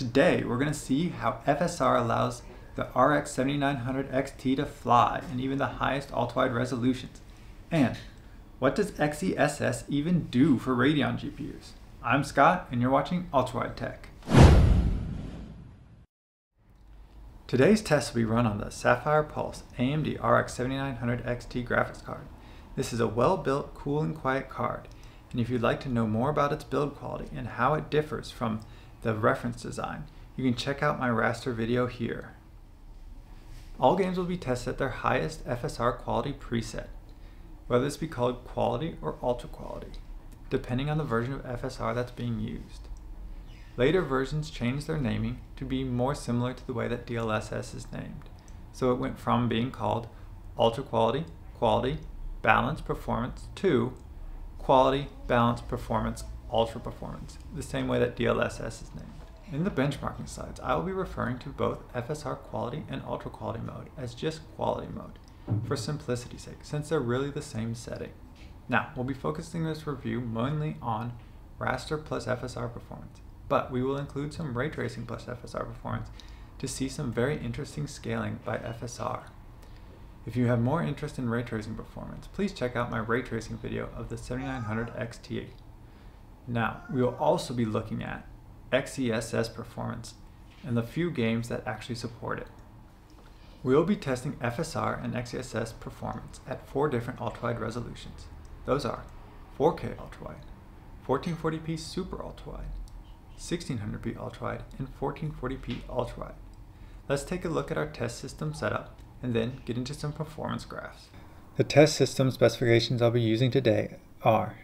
Today we're going to see how FSR allows the RX 7900 XT to fly in even the highest ultra-wide resolutions. And what does XeSS even do for Radeon GPUs? I'm Scott and you're watching UltraWide Tech. Today's test will be run on the Sapphire Pulse AMD RX 7900 XT graphics card. This is a well-built, cool and quiet card, and if you'd like to know more about its build quality and how it differs from the reference design, you can check out my raster video here. All games will be tested at their highest FSR quality preset, whether this be called quality or ultra quality, depending on the version of FSR that's being used. Later versions changed their naming to be more similar to the way that DLSS is named, so it went from being called ultra quality, quality, balance, performance to quality, balance, performance, ultra performance, the same way that DLSS is named. In the benchmarking slides, I will be referring to both FSR quality and ultra quality mode as just quality mode, for simplicity's sake, since they're really the same setting. Now, we'll be focusing this review mainly on raster plus FSR performance, but we will include some ray tracing plus FSR performance to see some very interesting scaling by FSR. If you have more interest in ray tracing performance, please check out my ray tracing video of the 7900 XT. Now, we will also be looking at XeSS performance and the few games that actually support it. We will be testing FSR and XeSS performance at four different ultra-wide resolutions. Those are 4K ultra-wide, 1440p super ultra-wide, 1600p ultra-wide, and 1440p ultra-wide. Let's take a look at our test system setup and then get into some performance graphs. The test system specifications I'll be using today are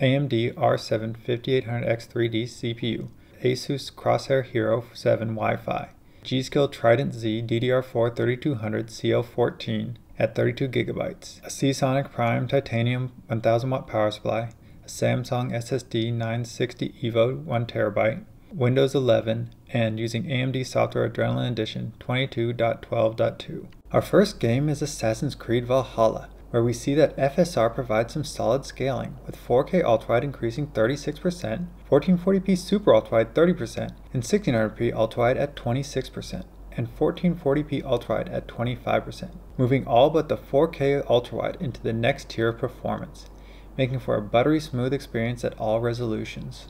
AMD R7 5800X3D CPU, Asus Crosshair Hero 7 Wi-Fi, G.Skill Trident Z DDR4 3200 CL14 at 32 gigabytes, a Seasonic Prime Titanium 1000W power supply, a Samsung SSD 960 EVO 1 terabyte, Windows 11, and using AMD Software Adrenalin Edition 22.12.2. Our first game is Assassin's Creed Valhalla, where we see that FSR provides some solid scaling, with 4K ultrawide increasing 36%, 1440p super ultrawide 30%, and 1600p ultrawide at 26%, and 1440p ultrawide at 25%, moving all but the 4K ultrawide into the next tier of performance, making for a buttery smooth experience at all resolutions.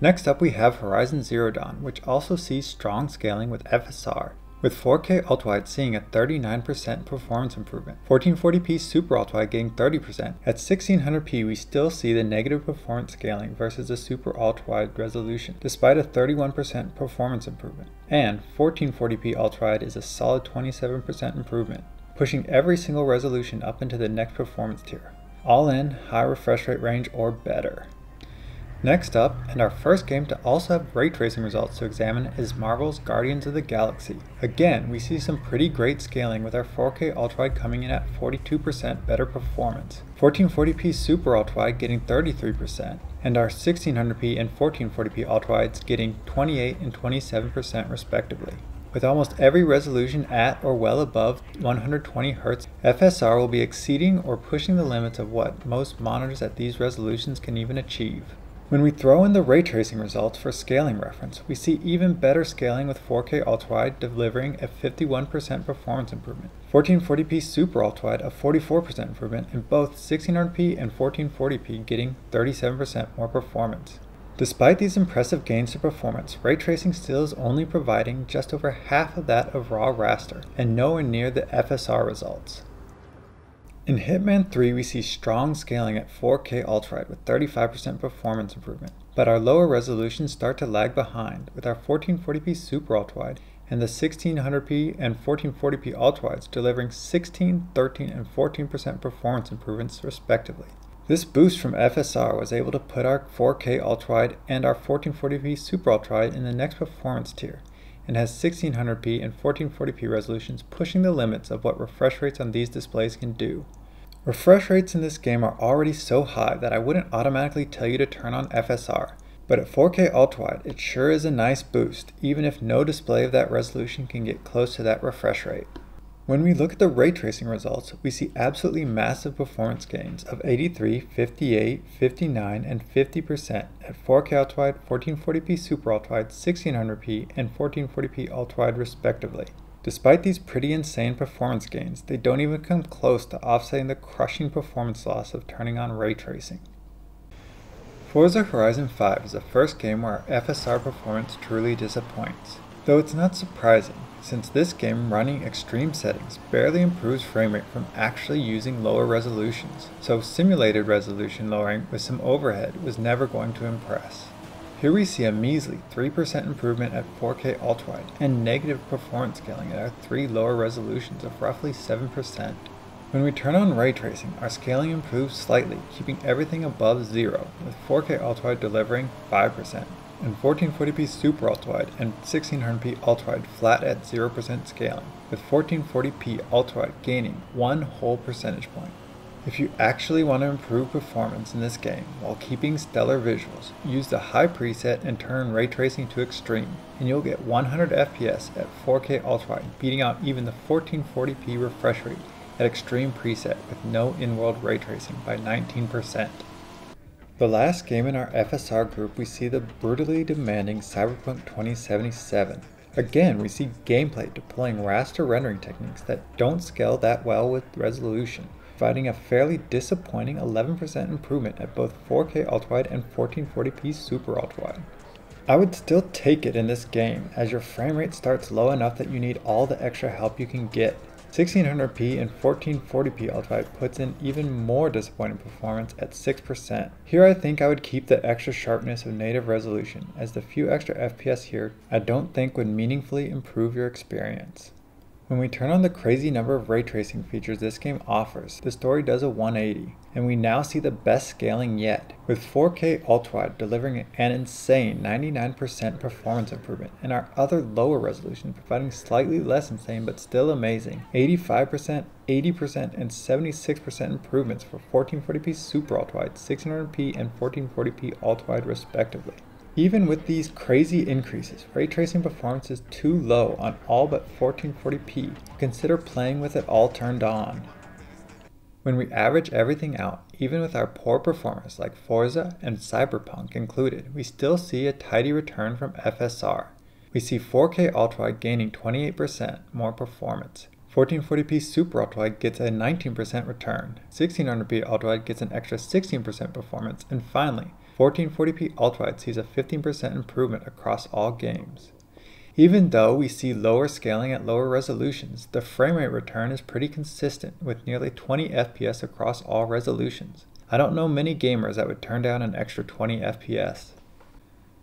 Next up we have Horizon Zero Dawn, which also sees strong scaling with FSR, with 4K ultrawide seeing a 39% performance improvement, 1440p super ultrawide getting 30%. At 1600p we still see the negative performance scaling versus the super ultrawide resolution, despite a 31% performance improvement. And 1440p ultrawide is a solid 27% improvement, pushing every single resolution up into the next performance tier. All in, high refresh rate range or better. Next up, and our first game to also have ray tracing results to examine is Marvel's Guardians of the Galaxy. Again, we see some pretty great scaling with our 4K ultrawide coming in at 42% better performance, 1440p super ultrawide getting 33%, and our 1600p and 1440p ultrawides getting 28 and 27% respectively. With almost every resolution at or well above 120 Hz, FSR will be exceeding or pushing the limits of what most monitors at these resolutions can even achieve. When we throw in the ray tracing results for scaling reference, we see even better scaling with 4K ultrawide delivering a 51% performance improvement, 1440p super ultrawide a 44% improvement, and both 1600p and 1440p getting 37% more performance. Despite these impressive gains to performance, ray tracing still is only providing just over half of that of raw raster, and nowhere near the FSR results. In Hitman 3, we see strong scaling at 4K ultrawide with 35% performance improvement, but our lower resolutions start to lag behind with our 1440p super ultrawide and the 1600p and 1440p ultrawides delivering 16, 13, and 14% performance improvements respectively. This boost from FSR was able to put our 4K ultrawide and our 1440p super ultrawide in the next performance tier, and has 1600p and 1440p resolutions pushing the limits of what refresh rates on these displays can do. Refresh rates in this game are already so high that I wouldn't automatically tell you to turn on FSR, but at 4K ultrawide it sure is a nice boost even if no display of that resolution can get close to that refresh rate. When we look at the ray tracing results, we see absolutely massive performance gains of 83, 58, 59, and 50% at 4K ultrawide, 1440p super ultrawide, 1600p, and 1440p ultrawide respectively. Despite these pretty insane performance gains, they don't even come close to offsetting the crushing performance loss of turning on ray tracing. Forza Horizon 5 is the first game where FSR performance truly disappoints. Though it's not surprising, since this game running extreme settings barely improves framerate from actually using lower resolutions, so simulated resolution lowering with some overhead was never going to impress. Here we see a measly 3% improvement at 4K ultrawide and negative performance scaling at our three lower resolutions of roughly 7%. When we turn on ray tracing, our scaling improves slightly, keeping everything above zero, with 4K ultrawide delivering 5% and 1440p super ultrawide and 1600p ultrawide flat at 0% scaling, with 1440p ultrawide gaining one whole percentage point. If you actually want to improve performance in this game while keeping stellar visuals, use the high preset and turn ray tracing to extreme, and you'll get 100 FPS at 4K ultrawide, beating out even the 1440p refresh rate at extreme preset with no in-world ray tracing by 19%. The last game in our FSR group, we see the brutally demanding Cyberpunk 2077. Again, we see gameplay deploying raster rendering techniques that don't scale that well with resolution, providing a fairly disappointing 11% improvement at both 4K ultrawide and 1440p super ultrawide. I would still take it in this game, as your frame rate starts low enough that you need all the extra help you can get 1600p and 1440p ultrawide puts in even more disappointing performance at 6%. Here I think I would keep the extra sharpness of native resolution, as the few extra FPS here I don't think would meaningfully improve your experience. When we turn on the crazy number of ray tracing features this game offers, the story does a 180, and we now see the best scaling yet, with 4K ultrawide delivering an insane 99% performance improvement, and our other lower resolution providing slightly less insane but still amazing 85%, 80%, and 76% improvements for 1440p super ultrawide, 600p, and 1440p ultrawide respectively. Even with these crazy increases, ray tracing performance is too low on all but 1440p. Consider playing with it all turned on. When we average everything out, even with our poor performers like Forza and Cyberpunk included, we still see a tidy return from FSR. We see 4K ultrawide gaining 28% more performance. 1440p Super Ultrawide gets a 19% return, 1600p Ultrawide gets an extra 16% performance, and finally, 1440p ultrawide sees a 15% improvement across all games. Even though we see lower scaling at lower resolutions, the frame rate return is pretty consistent with nearly 20 FPS across all resolutions. I don't know many gamers that would turn down an extra 20 FPS.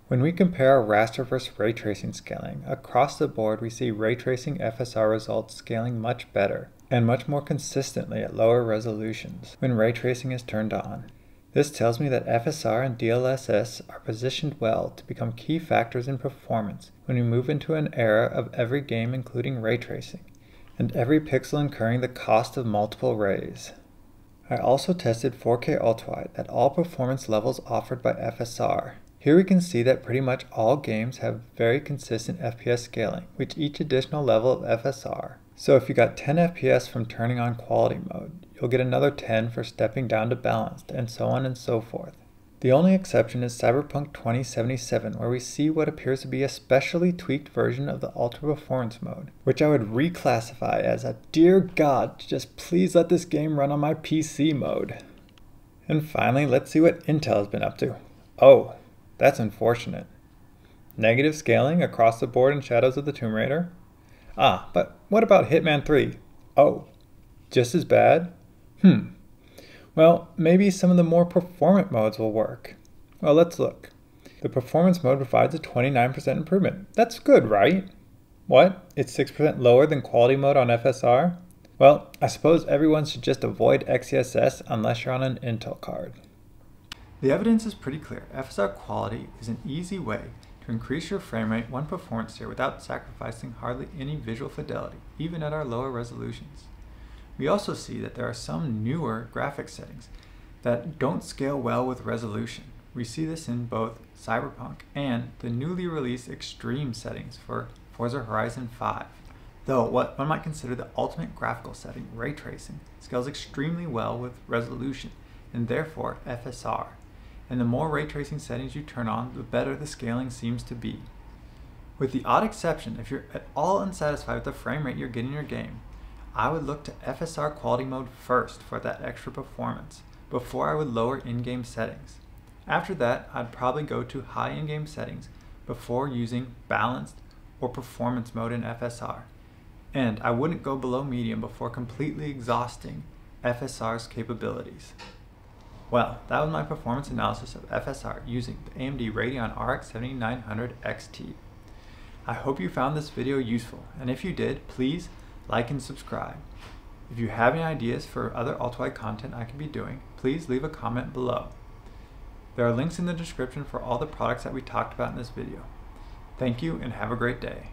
When we compare raster versus ray tracing scaling, across the board we see ray tracing FSR results scaling much better and much more consistently at lower resolutions when ray tracing is turned on. This tells me that FSR and DLSS are positioned well to become key factors in performance when we move into an era of every game including ray tracing, and every pixel incurring the cost of multiple rays. I also tested 4K ultrawide at all performance levels offered by FSR. Here we can see that pretty much all games have very consistent FPS scaling, with each additional level of FSR. So if you got 10 FPS from turning on quality mode, you'll get another 10 for stepping down to balanced, and so on and so forth. The only exception is Cyberpunk 2077, where we see what appears to be a specially tweaked version of the Ultra Performance mode, which I would reclassify as a dear god, just please let this game run on my PC mode. And finally, let's see what Intel has been up to. Oh, that's unfortunate. Negative scaling across the board in Shadows of the Tomb Raider? Ah, but what about Hitman 3? Oh, just as bad? Hmm. Well, maybe some of the more performant modes will work. Well, let's look. The performance mode provides a 29% improvement. That's good, right? What? It's 6% lower than quality mode on FSR? Well, I suppose everyone should just avoid XeSS unless you're on an Intel card. The evidence is pretty clear. FSR quality is an easy way to increase your frame rate one performance tier without sacrificing hardly any visual fidelity, even at our lower resolutions. We also see that there are some newer graphics settings that don't scale well with resolution. We see this in both Cyberpunk and the newly released extreme settings for Forza Horizon 5. Though what one might consider the ultimate graphical setting, ray tracing, scales extremely well with resolution and therefore FSR. And the more ray tracing settings you turn on, the better the scaling seems to be. With the odd exception, if you're at all unsatisfied with the frame rate you're getting in your game, I would look to FSR quality mode first for that extra performance, before I would lower in-game settings. After that, I'd probably go to high in-game settings before using balanced or performance mode in FSR. And I wouldn't go below medium before completely exhausting FSR's capabilities. Well, that was my performance analysis of FSR using the AMD Radeon RX 7900 XT. I hope you found this video useful, and if you did, please like and subscribe. If you have any ideas for other Ultrawide content I could be doing, please leave a comment below. There are links in the description for all the products that we talked about in this video. Thank you and have a great day.